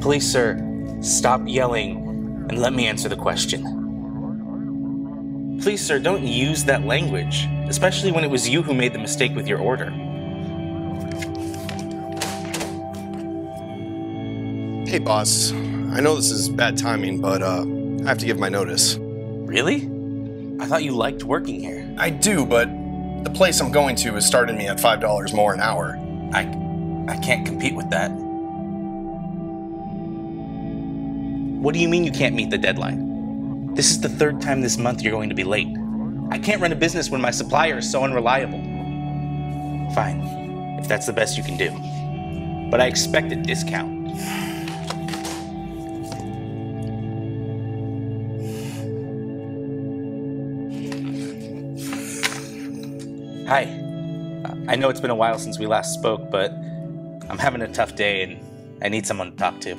Please, sir, stop yelling and let me answer the question. Please, sir, don't use that language, especially when it was you who made the mistake with your order. Hey, boss. I know this is bad timing, but uh, I have to give my notice. Really? I thought you liked working here. I do, but the place I'm going to is starting me at $5 more an hour. I, I can't compete with that. What do you mean you can't meet the deadline? This is the third time this month you're going to be late. I can't run a business when my supplier is so unreliable. Fine, if that's the best you can do. But I expect a discount. Hi. I know it's been a while since we last spoke, but I'm having a tough day and I need someone to talk to.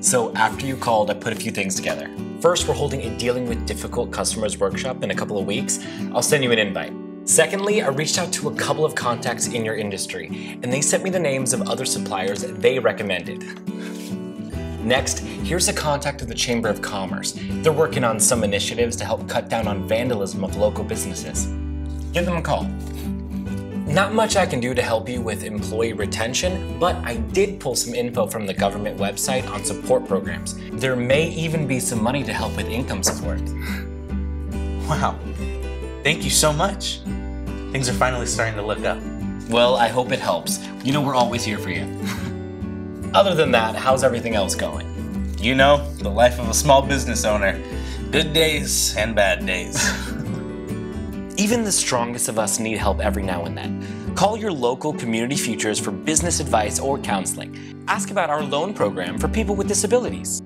So after you called, I put a few things together. First, we're holding a Dealing with Difficult Customers workshop in a couple of weeks. I'll send you an invite. Secondly, I reached out to a couple of contacts in your industry, and they sent me the names of other suppliers they recommended. Next, here's a contact of the Chamber of Commerce. They're working on some initiatives to help cut down on vandalism of local businesses. Give them a call. Not much I can do to help you with employee retention, but I did pull some info from the government website on support programs. There may even be some money to help with income support. Wow. Thank you so much. Things are finally starting to look up. Well, I hope it helps. You know, we're always here for you. Other than that, how's everything else going? You know, the life of a small business owner. Good days and bad days. Even the strongest of us need help every now and then. Call your local community futures for business advice or counseling. Ask about our loan program for people with disabilities.